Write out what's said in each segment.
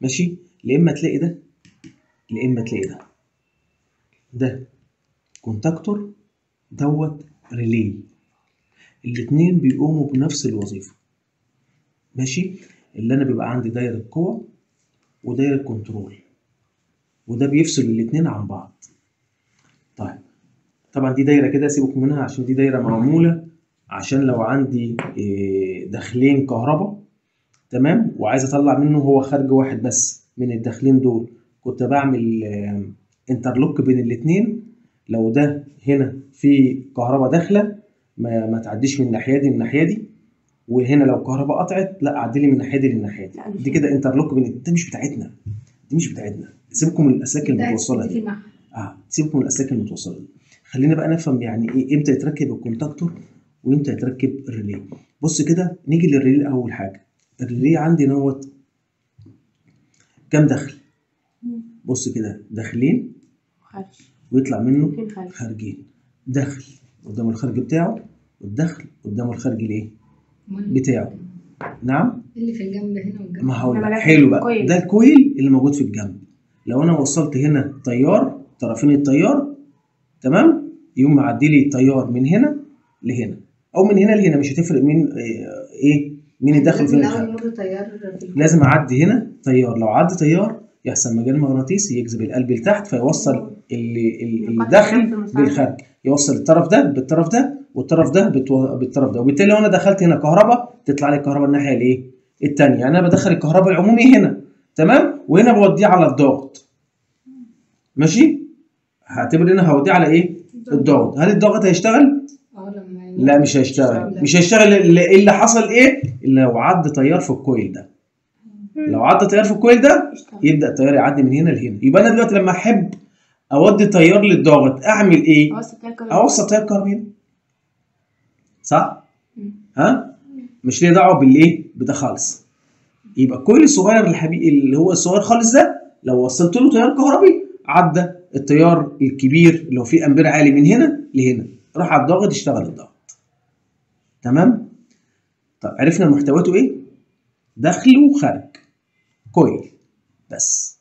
ماشي؟ يا إما تلاقي ده يا إما تلاقي ده. ده contactor ده ال relay. الاتنين بيقوموا بنفس الوظيفة. ماشي؟ اللي أنا بيبقى عندي دايرة قوة ودايرة control. وده بيفصل الاتنين عن بعض. طيب. طبعا دي دايرة كده سيبك منها عشان دي دايرة معمولة عشان لو عندي إيه، داخلين كهرباء تمام؟ وعايز أطلع منه هو خارج واحد بس من الداخلين دول. كنت بعمل interlock بين الاتنين. لو ده هنا في كهرباء داخلة ما, ما تعديش من الناحية دي للناحية دي. وهنا لو كهرباء قطعت لا عدي لي من الناحية دي للناحية دي. دي كده interlock بين ده مش بتاعتنا. دي مش بتاعتنا. سيبكم من الأسلاك المتوصلة دي. آه سيبكم من الأسلاك المتوصلة دي. خلينا بقى نفهم يعني إيه إمتى يتركب ال contactor وإمتى يتركب ال relay بص كده نيجي لل relay أول حاجة. ال relay عندي نوت كام دخل بص كده داخلين خارج. ويطلع منه خارجين. دخل قدام الخارج بتاعه والدخل قدام الخارج الايه بتاعه. نعم؟ اللي في الجنب هنا والجنب. ما هقول إنما لك. ده حلو بقى. ال coil. ده ال coil اللي موجود في الجنب. لو أنا وصلت هنا تيار طرفين التيار تمام؟ يقوم معدي لي التيار من هنا لهنا. أو من هنا لهنا مش هتفرق مين آه، إيه؟ مين الداخل تيار في الجنب. لازم أعدي هنا تيار لو عدى تيار يحصل مجال مغناطيسي يجذب القلب لتحت فيوصل اللي ال- نقاط الداخل الشمس المساعدة. بالخارج. يوصل الطرف ده بالطرف ده والطرف ده بالطرف ده. وبالتالي لو أنا دخلت هنا كهرباء تطلع لي الكهرباء الناحية الإيه؟ الثانية يعني أنا بدخل الكهرباء العمومي هنا. تمام؟ وهنا بوديه على الضغط. ماشي؟ هعتبر هنا هوديه على إيه؟ الضغط. هل الضغط هيشتغل؟ آه لما لا مش هيشتغل. مش هيشتغل. الا اللي حصل إيه؟ لو عدى تيار في ال coil ده. لو عدى تيار في ال coil ده. يبدأ التيار يعدي من هنا لهنا. يبقى أنا دلوقتي لما أحب أودي تيار للضغط أعمل إيه؟ اوصل تيار هنا. صح. ها؟ مش ليه دعوة بالإيه؟ بده خالص. يبقى ال coil الصغير الحبيب اللي هو الصغير خالص ده لو وصلت له تيار كهربي عدى التيار الكبير اللي هو فيه أمبير عالي من هنا لهنا. راح على الضغط اشتغل الضغط تمام؟ طب عرفنا محتوياته إيه؟ دخل وخارج. coil. بس.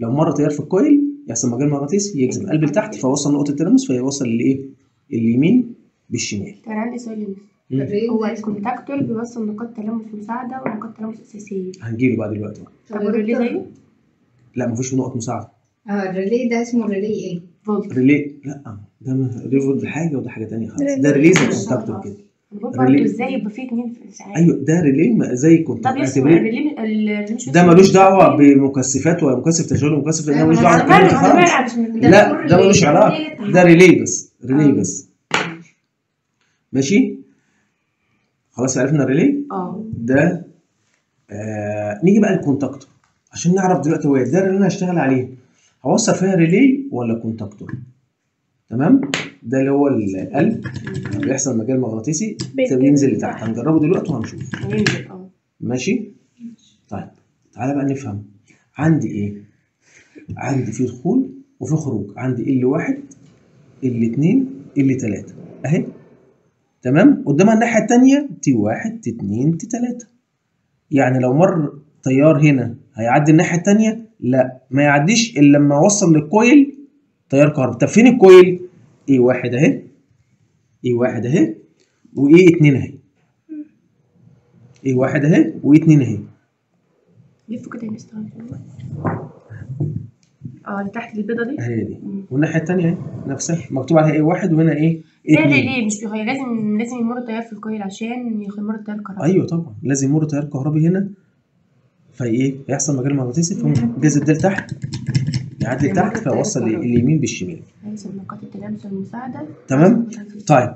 لو مر تيار في ال coil يحصل مجال مغناطيسي يجذب القلب لتحت فيوصل نقطة التلامس فيوصل للايه اليمين بالشمال. كان عندي سؤال هو الكونتاكتور بيوصل نقاط تلامس مساعدة ونقاط تلامس أساسية؟ هنجيله بقى دلوقتي. طب والريلي زيه؟ لا مفيش نقط مساعدة. آه الريلي ده اسمه ريلي إيه؟ فولت. ريلي لا ده ريفولد حاجة وده حاجة تانية خالص. ده ريلي زي كونتاكتور كده. الريلي. برضه إزاي يبقى فيه اتنين في أيوه ده ريلي ما- زي طب كونتاكتور اسمه اعتبريه الريلي اللي مش ده ملوش دعوة بمكثفات ولا مكثف تشغيل ولا مكثف ده ملوش دعوة بالكلام ده خالص. لا ده ملوش علاقة. ده ريلي بس ريلي آه. بس. ماشي؟ خلاص عرفنا ال relay آه. ده آه نيجي بقى لل contactor. عشان نعرف دلوقتي هو الدايره اللي أنا هشتغل عليها هوصل فيها relay ولا contactor؟ تمام؟ ده اللي هو القلب لما بيحصل مجال مغناطيسي بينزل لتحت. هنجربه دلوقتي وهنشوف. هينزل آه. ماشي؟ طيب تعالى بقى نفهم. عندي إيه؟ عندي في دخول وفي خروج. عندي ال واحد L اتنين L تلاتة. اهي. تمام؟ قدامها الناحية التانية T واحد T اتنين T تلاتة. يعني لو مر تيار هنا هيعدي الناحية التانية؟ لا. ما يعديش إلا لما أوصل لل coil تيار كهرباء. طب فين ال coil؟ A واحد اهي. A واحد اهي. و A اتنين اهي. A واحد اهي. و A اتنين اهي. لف كده نشتغل آه اللي تحت البيضة دي؟ اهي دي. والناحية الثانية اهي نفسها. مكتوب عليها إيه واحد وهنا إيه إيه ده اتنين ليه مش بيغير. لازم لازم يمر تيار في الكويل عشان يمر تيار كهربائي أيوه طبعا. لازم يمر تيار كهربي هنا. فايه هيحصل مجال مغناطيسي جاذب ده لتحت يمر لتحت فيوصل الكهربي. اليمين بالشمال. نقاط التلامس تمام؟ طيب.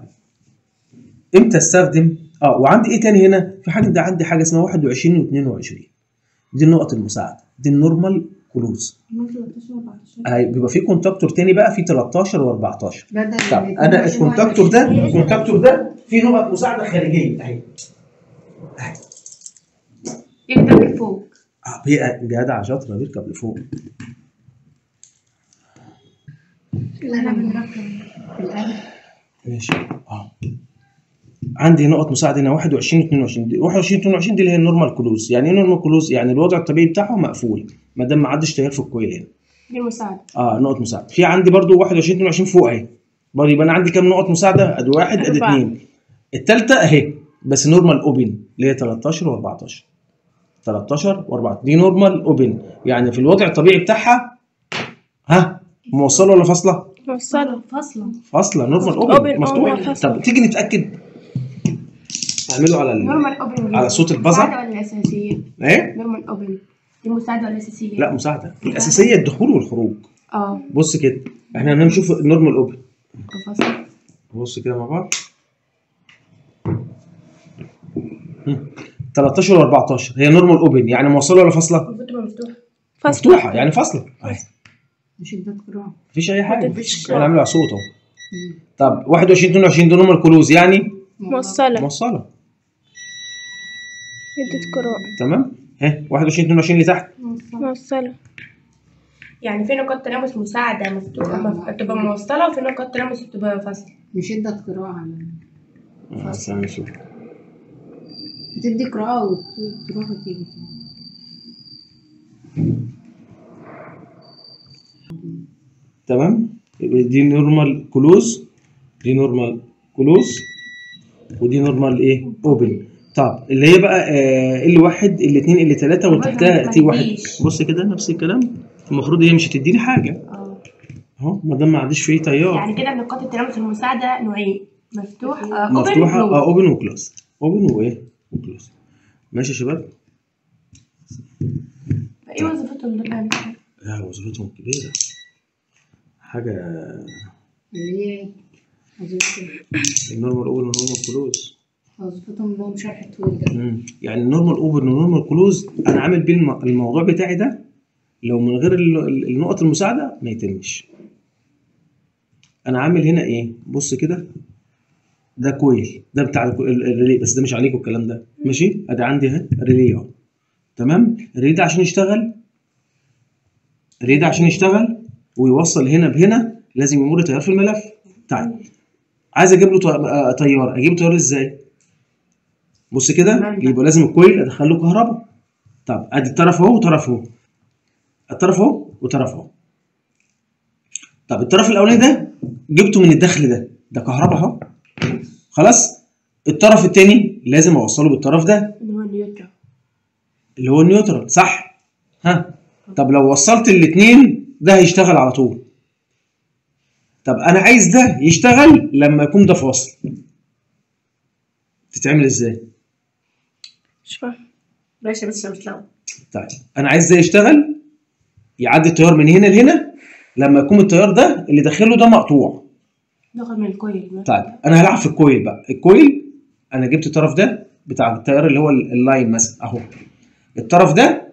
إمتى استخدم؟ آه وعندي إيه تاني هنا؟ في حاجة ده عندي حاجة اسمها 21 و22 دي النقط المساعدة. دي ال normal close. أي بيبقى في contactor تاني بقى في 13 و14 ده ده طب أنا ال contactor ده ال contactor ده فيه نقط مساعدة خارجية. أهي. أهي. يقدر لفوق آه، هي جدع شاطرة بيركب لفوق ماشي. آه. عندي نقط مساعدة هنا 21 22 دي 21 22 دي اللي هي ال normal close. يعني إيه normal close؟ يعني الوضع الطبيعي بتاعه مقفول ما دام ما عدش تيار في ال coil هنا. دي مساعدة. آه نقط مساعدة. في عندي برضو 21 22 فوق أهي. برضه يبقى أنا عندي كام نقط مساعدة؟ ادي واحد أربعة. اثنين الثالثه أهي بس normal open اللي هي 13 و14 13 و14 دي normal open. يعني في الوضع الطبيعي بتاعها ها موصلة ولا فاصلة؟ فاصلة فاصله normal open. مفتوح. طب تيجي نتأكد؟ اعمله على ال... normal open. على صوت ال buzzer. مساعدة ولا أساسية؟ إيه؟ normal open. دي مساعدة ولا أساسية؟ لا مساعدة. الأساسية الدخول والخروج. آه. بص كده. إحنا هنشوف ال normal open. فاصلة بص كده مع بعض. هم. 13 و14 هي normal open. يعني موصلة ولا فاصلة؟ فاصلة مفتوحة. يعني فاصلة. قراءة مفيش أي حاجة. مفيش. أنا عامله على صوت اهو مم. طب 21 22 ده normal close يعني؟ موصلة. موصلة. ادت قراءة تمام. ها 21 22 اللي تحت. موصلة. يعني في نقاط تلامس مساعدة مفتوحة مف- تبقى موصلة وفي نقاط تلامس بتبقى فاصلة مش ادت قراءة نشوف. بتدي قراءة وتروح وتيجي. تمام؟ يبقى دي normal close دي normal close ودي normal إيه؟ open طب اللي هي بقى آه L واحد L اتنين L تلاتة وتحتها ما T واحد. بص كده نفس الكلام. المفروض هي مش هتديني حاجة. آه. أهو ما دام ما عنديش فيه تيار يعني كده نقاط التلامس المساعدة نوعين. مفتوح آه open مفتوحة. open و close open وايه و close ماشي يا شباب؟ إيه وظيفتهم دول؟ يعني؟ لا وظيفتهم كبيرة. حاجة. اللي هي إيه؟ وظيفتهم ال normal open وال normal close. وظيفتهم لهم شرح طويل ده. يعني ال normal open وال normal close أنا عامل بيه الم- الموضوع بتاعي ده لو من غير ال- ال- النقط المساعدة ما يتمش. أنا عامل هنا إيه؟ بص كده. ده coil. ده بتاع ال relay بس ده مش عليكم الكلام ده. ماشي؟ أدي عندي أهي. relay أهو. تمام؟ الريلي ده عشان يشتغل. الريلي ده عشان يشتغل. ويوصل هنا بهنا لازم يمر تيار في الملف. طيب عايز أجيب له طي- آه، تيار أجيب تيار إزاي؟ بص كده. يبقى لازم الكويل ادخل له كهرباء. طب أدي الطرف أهو وطرف أهو. الطرف أهو وطرف أهو. طب الطرف الأولاني ده جبته من الدخل ده. ده كهرباء أهو. خلاص؟ الطرف التاني لازم أوصله بالطرف ده. اللي هو ال neutral. اللي هو ال neutral صح؟ ها؟ طب لو وصلت الاثنين ده هيشتغل على طول. طب أنا عايز ده يشتغل لما يكون ده فاصل. تتعمل إزاي؟ مش فاهم ماشي بس مش لو طيب أنا عايز ده يشتغل يعدي التيار من هنا لهنا لما يكون التيار ده اللي داخله ده مقطوع. دخل من ال coil طيب أنا هلعب في ال coil بقى. ال coil أنا جبت الطرف ده بتاع التيار اللي هو ال- ال line مثلا أهو. الطرف ده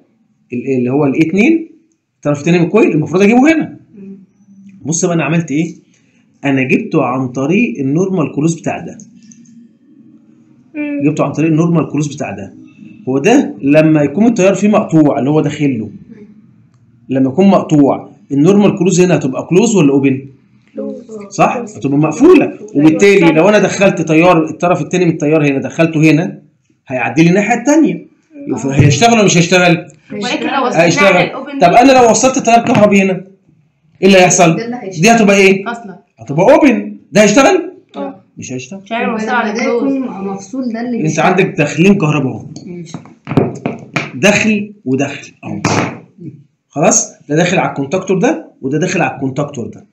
ال- اللي هو ال A 2 الطرف الثاني من ال coil المفروض أجيبه هنا. بص بقى أنا عملت إيه؟ أنا جبته عن طريق ال normal close بتاع ده. جبته عن طريق ال normal close بتاع ده. هو ده لما يكون التيار فيه مقطوع اللي هو داخل له لما يكون مقطوع ال normal close هنا هتبقى close ولا open صح؟ هتبقى مقفولة. وبالتالي لو أنا دخلت تيار الطرف الثاني من التيار هنا دخلته هنا هيعدي لي الناحية الثانية هيشتغل ولا مش هيشتغل؟ ولكن لو وصلنا على ال open طب أنا لو وصلت تيار كهربي هنا إيه اللي هيحصل. دي هتبقى إيه؟ فاصلة هتبقى open ده هيشتغل؟ آه. مش هيشتغل. يبقى موصلة على مفصول ده اللي أنت. عندك داخلين كهرباء أهو. ماشي. دخل ودخل أهو. خلاص؟ ده داخل على الكونتاكتور ده وده داخل على الكونتاكتور ده.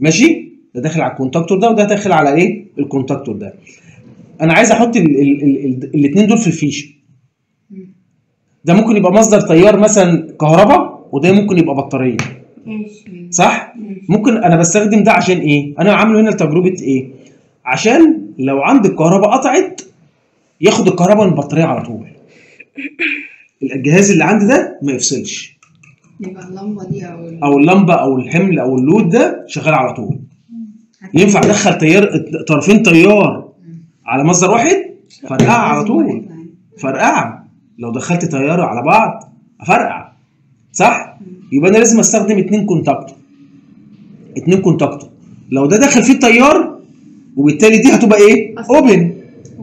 ماشي؟ ده داخل على الكونتاكتور ده وده داخل على إيه؟ الكونتاكتور ده. أنا عايز أحط الاثنين دول في الفيشة. ده ممكن يبقى مصدر تيار مثلا كهرباء وده ممكن يبقى بطارية. صح؟ ممكن أنا بستخدم ده عشان إيه؟ أنا عامله هنا لتجربة إيه؟ عشان لو عندي الكهرباء قطعت ياخد الكهرباء من البطارية على طول. الجهاز اللي عندي ده ما يفصلش. يبقى اللمبة دي أو أو اللمبة أو الحمل أو ال load ده شغال على طول. ينفع أدخل تيار طرفين تيار على مصدر واحد؟ فرقعة على طول. يعني. فرقعة. لو دخلت تيار على بعض أفرقع صح؟ يبقى أنا لازم أستخدم اتنين كونتاكتور. اتنين كونتاكتور. لو ده دخل فيه التيار وبالتالي دي هتبقى إيه. open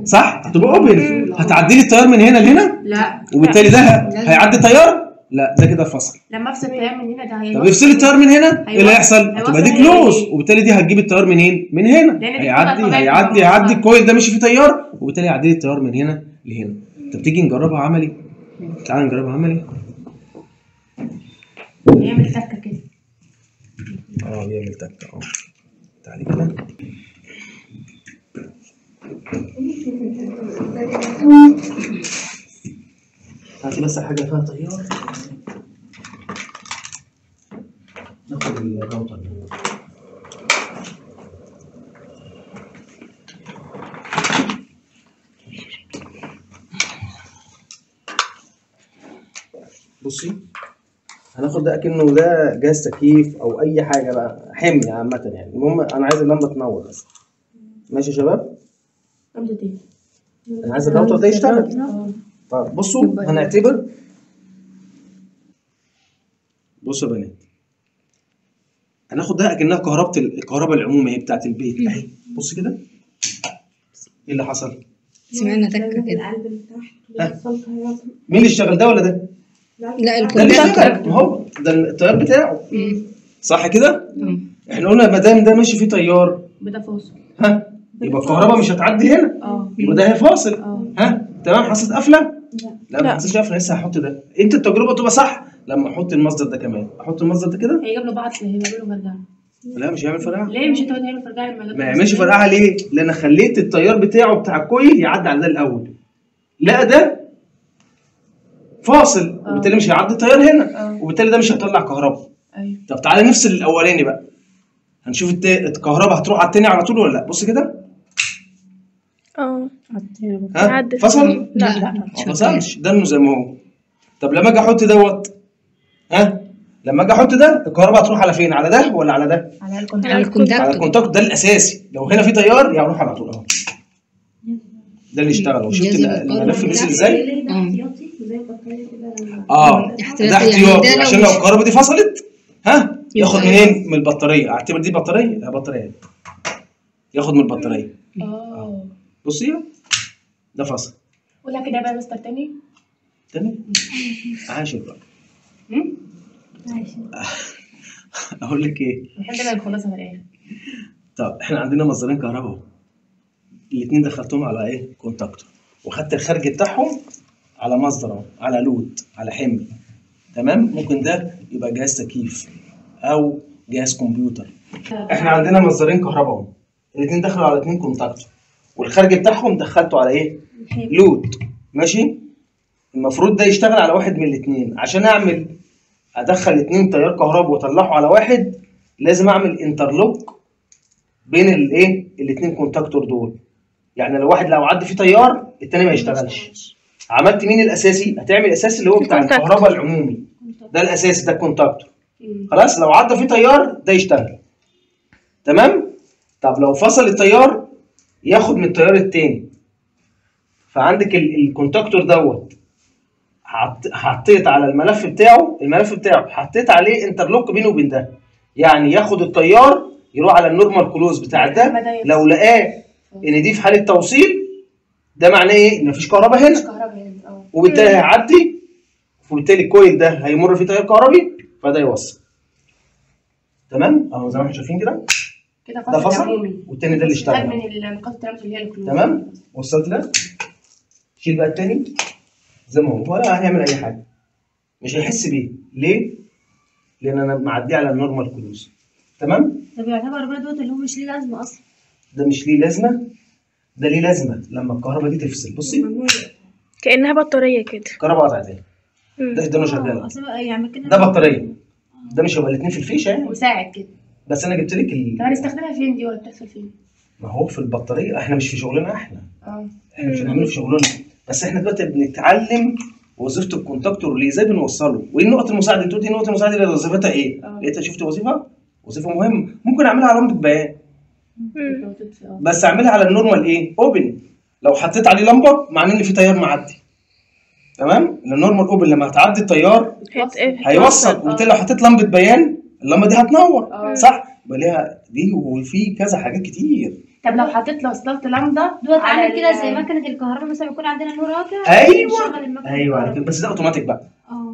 صح؟ هتبقى open هتعدي لي التيار من هنا لهنا؟ لا. وبالتالي ده. هيعدي تيار لا ده كده فصل. لما أفصل التيار من هنا ده هيوصل طب افصل التيار من هنا إيه اللي هيحصل؟ هتبقى دي close؟ وبالتالي دي هتجيب التيار منين من هنا. هيعدي هيعدي. هيعدي ال coil ده ماشي فيه تيار وبالتالي هيعدي لي التيار من هنا لهنا. طب تيجي نجربها عملي؟ تعال نجربها عملي. يعمل تكة كده. آه بيعمل تكة. آه. تعالي كده. هاتي بس حاجة فيها تيار ناخد الراوتر ده. بصي هناخد ده أكنه ده جهاز تكييف أو أي حاجة بقى حمل عامة يعني. المهم أنا عايز اللمبة تنور بس. ماشي يا شباب؟ إيه؟ أنا عايز الراوتر ده يشتغل آه. طيب بصوا هنعتبر بصوا يا بنات. هناخد ده أكنها كهرباء الكهرباء العموميه بتاعت البيت. أهي. بص كده. إيه اللي حصل؟ سمعنا تكة كده. مين اللي اشتغل ده ولا ده؟ لا ده ما هو ده التيار بتاعه. صح كده؟ إحنا قلنا ما دام ده ماشي فيه تيار بدا فاصل. ها؟ يبقى الكهرباء مش هتعدي هنا. آه. يبقى ده هيفاصل آه. ها؟ تمام؟ حصلت قفلة؟ لا. لا ما حصلتش قفلة. لسه هحط ده. انت التجربة تبقى صح. لما أحط المصدر ده كمان. أحط المصدر ده كده؟ هيجيب له بعض هيجيب له فرجعه. لا مش هيعمل فرقعة. ليه؟ مش انت قلت هيعمل فرجعة لما ما يعملش فرقعة ليه؟ لأن خليت التيار بتاعه بتاع الكويل يعدي على ده الأول. لا ده فاصل آه. وبالتالي مش هيعدي التيار هنا آه. وبالتالي ده مش هيطلع كهرباء. أيوه. طب تعالى نفصل الأولاني بقى. هنشوف الت- الكهرباء هتروح على التاني على طول ولا لأ؟ بص كده. آه. فصل؟ لا. لا ما فصلش. ده انه زي ما هو. طب لما أجي أحط دوت ها؟ لما أجي أحط ده الكهرباء هتروح على فين؟ على ده ولا على ده؟ على على ال contact على الكونتاكتور. ال contact ده الأساسي. لو هنا في تيار يروح على طول أهو. ده اللي اشتغل شفت الملف نزل. إزاي؟ آه. ده احتياطي يعني عشان لو الكهرباء دي فصلت ها؟ ياخد منين؟ من البطارية. اعتبر دي بطارية؟ بطارية. ياخد من البطارية. آه. بصي ده فصل. قولها كده بقى مستر تاني؟ تمام عاشر بقى. أقول لك إيه؟ ما نخلصها في الآخر طب إحنا عندنا مصدرين كهرباء أهو. الاثنين دخلتهم على إيه؟ كونتاكتور. وخدت الخارج بتاعهم على أهو على load على حمل. تمام؟ ممكن ده يبقى جهاز تكييف أو جهاز كمبيوتر. إحنا عندنا مصدرين كهرباء أهو. الاثنين دخلوا على اثنين كونتاكتور. والخارج بتاعهم دخلته على إيه؟ load. ماشي؟ المفروض ده يشتغل على واحد من الاثنين عشان أعمل أدخل اتنين تيار كهرباء وأطلعه على واحد لازم أعمل interlock بين الايه الاثنين كونتاكتور دول. يعني لو واحد لو عدى فيه تيار التاني ما يشتغلش. عملت مين الأساسي؟ هتعمل الاساسي اللي هو بتاع. الكهرباء العمومي. ده الاساسي ده الكونتاكتور خلاص لو عدى فيه تيار ده يشتغل. تمام؟ طب لو فصل التيار ياخد من التيار التاني. فعندك ال- الكونتاكتور دوت. حط- حطيت على الملف بتاعه الملف بتاعه حطيت عليه interlock بينه وبين ده. يعني ياخد التيار يروح على ال normal close بتاع ده. لو لقاه إن دي في حالة توصيل ده معناه إيه؟ إن مفيش كهرباء هنا. كهرباء هنا وبالتالي هيعدي وبالتالي ال coil ده هيمر فيه تيار كهربي فده يوصل. تمام؟ أهو زي ما إحنا شايفين كده. كده ده فصل والتاني ده اللي اشتغل. من النقاط التلامس اللي هي ال close. تمام؟ وصلت ده؟ شيل بقى التاني. زي ما هو ولا هيعمل أي حاجة. مش هيحس بيه. ليه؟ لأن أنا معديه على ال normal close. تمام؟ طب يعتبر بقى دوت اللي هو مش ليه لازمة أصلا. ده مش ليه لازمة. ده ليه لازمة؟ لما الكهرباء دي تفصل. بصي. كأنها بطارية كده. الكهرباء قطعت اهي. ده ده مش آه شغال يعني كده. ده بطارية. ده مش هيبقى الاثنين في الفيشة. يعني وساعد كده. بس أنا جبت لك ال... طب هنستخدمها فين دي ولا بتحصل فين؟ ما هو في البطارية. إحنا مش في شغلنا إحنا. آه. إحنا مش هنعمله في شغلنا. بس إحنا دلوقتي بنتعلم وظيفة الكونتاكتور ليه إزاي بنوصله. وايه النقط المساعدة؟ انت قلتي النقط المساعدة اللي وظيفتها إيه؟ آه. لقيتها شفت وظيفة؟ وظيفة مهمة. ممكن اعملها على لمبه بيان. بس اعملها على ال normal إيه؟ open لو حطيت عليه لمبة معناه إن في تيار معدي تمام؟ ال normal open لما هتعدي التيار. هيوصل. وبالتالي لو حطيت لمبة بيان اللمبة دي هتنور آه. صح؟ يبقى ليها دي وفي كذا حاجات كتير طب لو حطيت له وصلت لمبة دوت عامل كده زي مكنة الكهرباء مثلا بيكون عندنا نور قاطع أيوه أيوه بس ده أوتوماتيك بقى آه